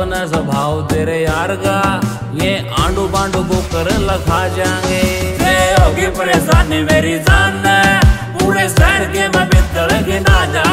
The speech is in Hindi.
अपना स्वभाव तेरे यार का। ये आंडू बांडू को कर लखा जाएँगे। होगी परेशानी मेरी जान पूरे शहर के मैं बितर के ना जा